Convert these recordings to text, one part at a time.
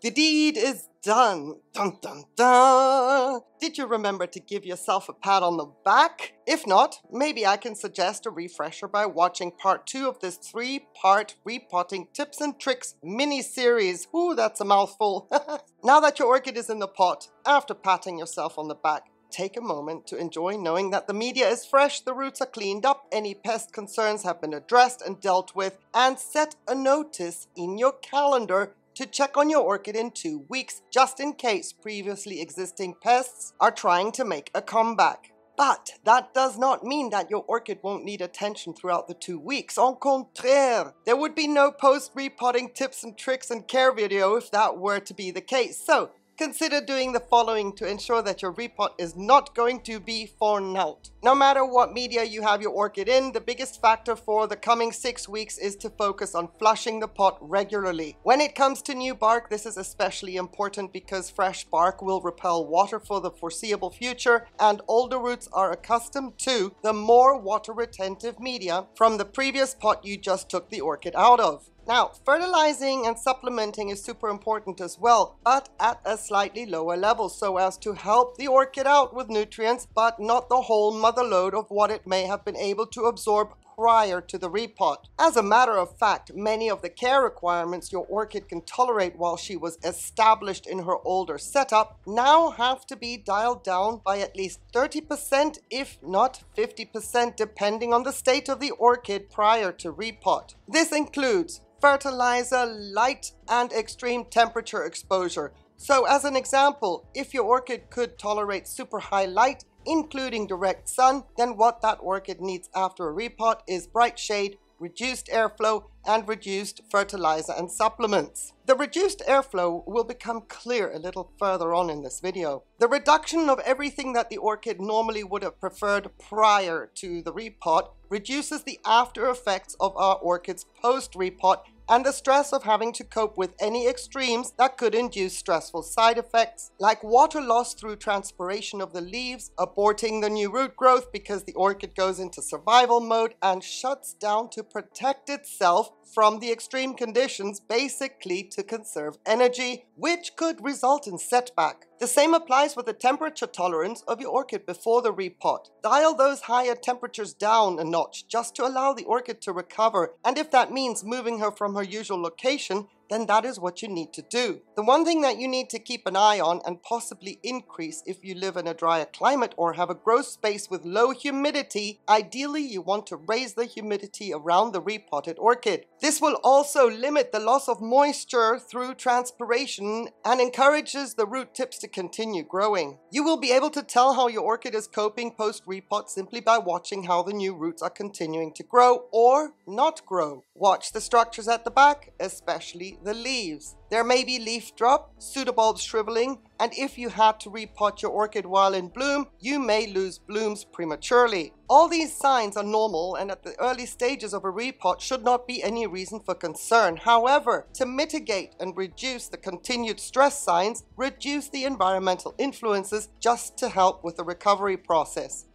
The deed is done. Dun dun dun. Did you remember to give yourself a pat on the back? If not, maybe I can suggest a refresher by watching part two of this three part repotting tips and tricks mini series. Ooh, that's a mouthful. now that your orchid is in the pot, after patting yourself on the back, take a moment to enjoy knowing that the media is fresh, the roots are cleaned up, any pest concerns have been addressed and dealt with, and set a notice in your calendar to check on your orchid in two weeks, just in case previously existing pests are trying to make a comeback. But that does not mean that your orchid won't need attention throughout the two weeks. En contraire, there would be no post repotting tips and tricks and care video if that were to be the case. So consider doing the following to ensure that your repot is not going to be thorn out. No matter what media you have your orchid in, the biggest factor for the coming six weeks is to focus on flushing the pot regularly. When it comes to new bark, this is especially important because fresh bark will repel water for the foreseeable future and older roots are accustomed to the more water retentive media from the previous pot you just took the orchid out of. Now, fertilizing and supplementing is super important as well, but at a slightly lower level so as to help the orchid out with nutrients, but not the whole mother lode of what it may have been able to absorb prior to the repot. As a matter of fact, many of the care requirements your orchid can tolerate while she was established in her older setup now have to be dialed down by at least 30% if not 50% depending on the state of the orchid prior to repot. This includes fertilizer, light and extreme temperature exposure. So as an example, if your orchid could tolerate super high light, including direct sun, then what that orchid needs after a repot is bright shade, reduced airflow, and reduced fertilizer and supplements. The reduced airflow will become clear a little further on in this video. The reduction of everything that the orchid normally would have preferred prior to the repot reduces the after effects of our orchids post-repot and the stress of having to cope with any extremes that could induce stressful side effects, like water loss through transpiration of the leaves, aborting the new root growth because the orchid goes into survival mode and shuts down to protect itself from the extreme conditions, basically to conserve energy, which could result in setback. The same applies with the temperature tolerance of your orchid before the repot. Dial those higher temperatures down a notch just to allow the orchid to recover, and if that means moving her from her usual location, then that is what you need to do. The one thing that you need to keep an eye on and possibly increase if you live in a drier climate or have a grow space with low humidity, ideally you want to raise the humidity around the repotted orchid. This will also limit the loss of moisture through transpiration and encourages the root tips to continue growing. You will be able to tell how your orchid is coping post repot simply by watching how the new roots are continuing to grow or not grow. Watch the structures at the back, especially the leaves. There may be leaf drop, pseudobulbs shriveling, and if you had to repot your orchid while in bloom, you may lose blooms prematurely. All these signs are normal and at the early stages of a repot should not be any reason for concern. However, to mitigate and reduce the continued stress signs, reduce the environmental influences just to help with the recovery process.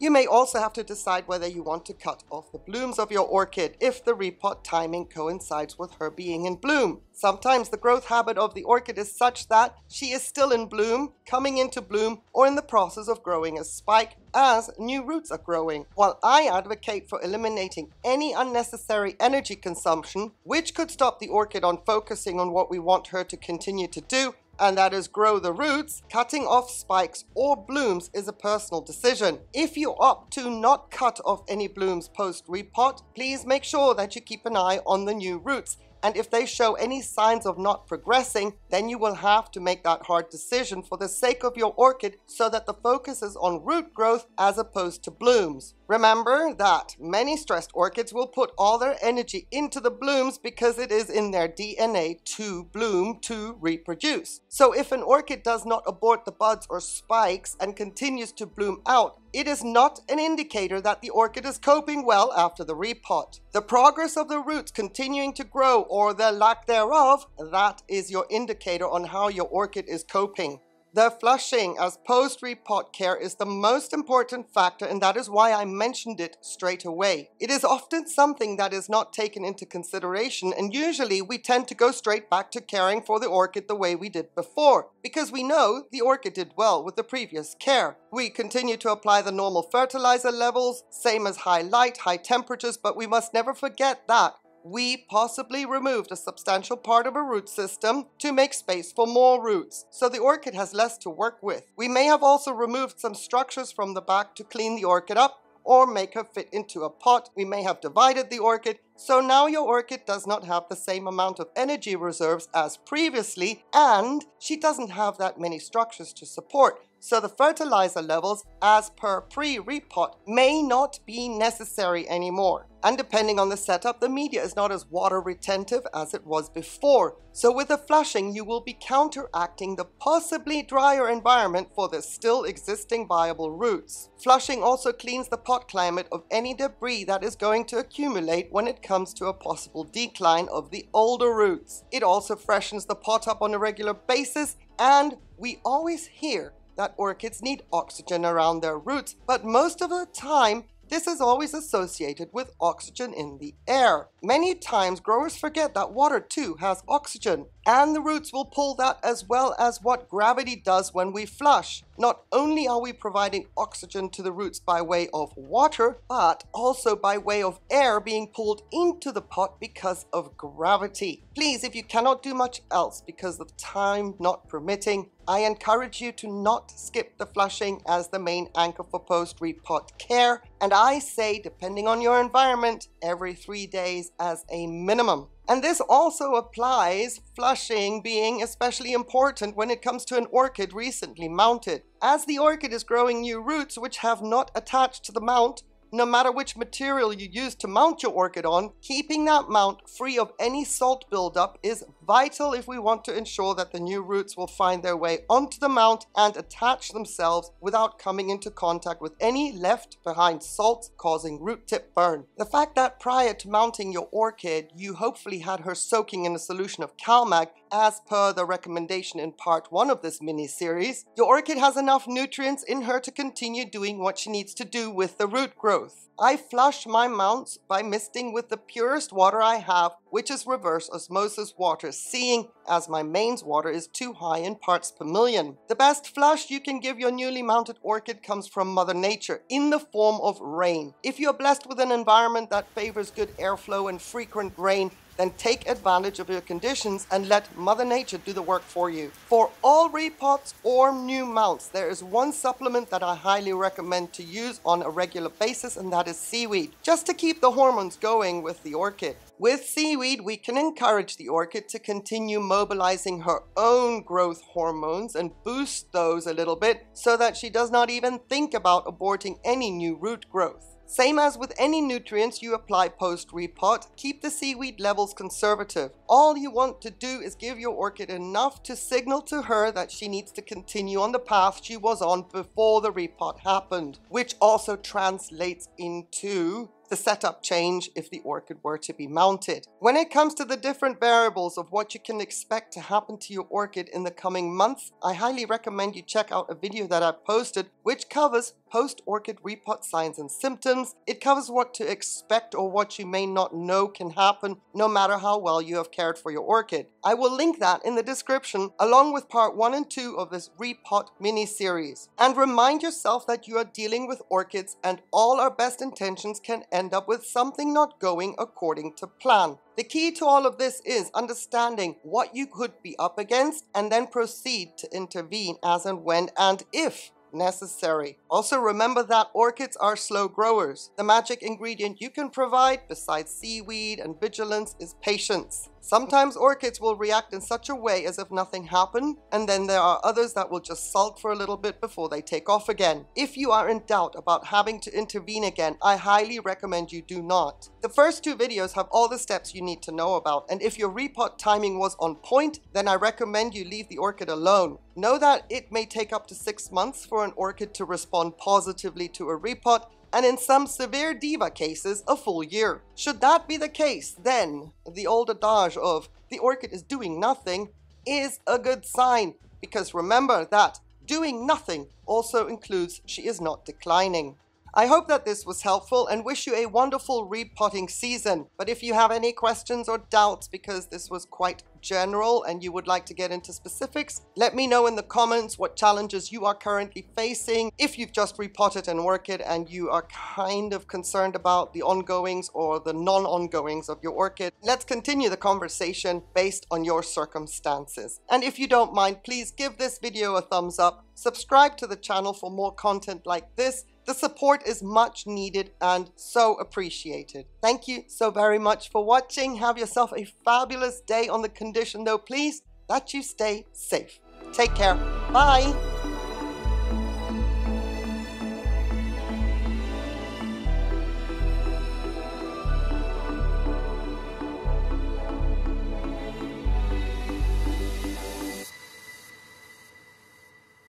You may also have to decide whether you want to cut off the blooms of your orchid if the repot timing coincides with her being in bloom. Sometimes the growth habit of the orchid is such that she is still in bloom, coming into bloom, or in the process of growing a spike as new roots are growing. While I advocate for eliminating any unnecessary energy consumption, which could stop the orchid on focusing on what we want her to continue to do, and that is grow the roots, cutting off spikes or blooms is a personal decision. If you opt to not cut off any blooms post repot, please make sure that you keep an eye on the new roots and if they show any signs of not progressing, then you will have to make that hard decision for the sake of your orchid so that the focus is on root growth as opposed to blooms. Remember that many stressed orchids will put all their energy into the blooms because it is in their DNA to bloom to reproduce. So if an orchid does not abort the buds or spikes and continues to bloom out, it is not an indicator that the orchid is coping well after the repot. The progress of the roots continuing to grow or the lack thereof, that is your indicator on how your orchid is coping. The flushing as post repot care is the most important factor, and that is why I mentioned it straight away. It is often something that is not taken into consideration, and usually we tend to go straight back to caring for the orchid the way we did before, because we know the orchid did well with the previous care. We continue to apply the normal fertilizer levels, same as high light, high temperatures, but we must never forget that we possibly removed a substantial part of a root system to make space for more roots, so the orchid has less to work with. We may have also removed some structures from the back to clean the orchid up or make her fit into a pot. We may have divided the orchid, so now your orchid does not have the same amount of energy reserves as previously, and she doesn't have that many structures to support. So the fertilizer levels, as per pre-repot, may not be necessary anymore. And depending on the setup, the media is not as water retentive as it was before. So with the flushing, you will be counteracting the possibly drier environment for the still existing viable roots. Flushing also cleans the pot climate of any debris that is going to accumulate when it comes to a possible decline of the older roots. It also freshens the pot up on a regular basis and we always hear that orchids need oxygen around their roots, but most of the time this is always associated with oxygen in the air. Many times growers forget that water too has oxygen and the roots will pull that as well as what gravity does when we flush. Not only are we providing oxygen to the roots by way of water, but also by way of air being pulled into the pot because of gravity. Please, if you cannot do much else because of time not permitting, I encourage you to not skip the flushing as the main anchor for post-repot care. And I say, depending on your environment, every three days as a minimum. And this also applies flushing being especially important when it comes to an orchid recently mounted. As the orchid is growing new roots which have not attached to the mount, no matter which material you use to mount your orchid on, keeping that mount free of any salt buildup is vital if we want to ensure that the new roots will find their way onto the mount and attach themselves without coming into contact with any left behind salt causing root tip burn. The fact that prior to mounting your orchid, you hopefully had her soaking in a solution of CalMag as per the recommendation in part one of this mini series, your orchid has enough nutrients in her to continue doing what she needs to do with the root growth. I flush my mounts by misting with the purest water I have, which is reverse osmosis water, seeing as my mains water is too high in parts per million. The best flush you can give your newly mounted orchid comes from Mother Nature in the form of rain. If you're blessed with an environment that favors good airflow and frequent rain, then take advantage of your conditions and let Mother Nature do the work for you. For all repots or new mounts, there is one supplement that I highly recommend to use on a regular basis, and that is seaweed, just to keep the hormones going with the orchid. With seaweed, we can encourage the orchid to continue mobilizing her own growth hormones and boost those a little bit so that she does not even think about aborting any new root growth. Same as with any nutrients you apply post-repot, keep the seaweed levels conservative. All you want to do is give your orchid enough to signal to her that she needs to continue on the path she was on before the repot happened, which also translates into the setup change if the orchid were to be mounted. When it comes to the different variables of what you can expect to happen to your orchid in the coming months, I highly recommend you check out a video that I posted which covers post-orchid repot signs and symptoms. It covers what to expect or what you may not know can happen no matter how well you have cared for your orchid. I will link that in the description along with part 1 and 2 of this repot mini series. And remind yourself that you are dealing with orchids and all our best intentions can end up with something not going according to plan. The key to all of this is understanding what you could be up against and then proceed to intervene as and when and if necessary. Also remember that orchids are slow growers. The magic ingredient you can provide besides seaweed and vigilance is patience. Sometimes orchids will react in such a way as if nothing happened, and then there are others that will just sulk for a little bit before they take off again. If you are in doubt about having to intervene again, I highly recommend you do not. The first two videos have all the steps you need to know about, and if your repot timing was on point, then I recommend you leave the orchid alone. Know that it may take up to six months for an orchid to respond positively to a repot, and in some severe diva cases, a full year. Should that be the case, then the old adage of the orchid is doing nothing is a good sign because remember that doing nothing also includes she is not declining. I hope that this was helpful and wish you a wonderful repotting season. But if you have any questions or doubts because this was quite general and you would like to get into specifics, let me know in the comments what challenges you are currently facing. If you've just repotted an orchid and you are kind of concerned about the ongoings or the non-ongoings of your orchid, let's continue the conversation based on your circumstances. And if you don't mind, please give this video a thumbs up, subscribe to the channel for more content like this, the support is much needed and so appreciated. Thank you so very much for watching. Have yourself a fabulous day on the condition though, please, that you stay safe. Take care. Bye.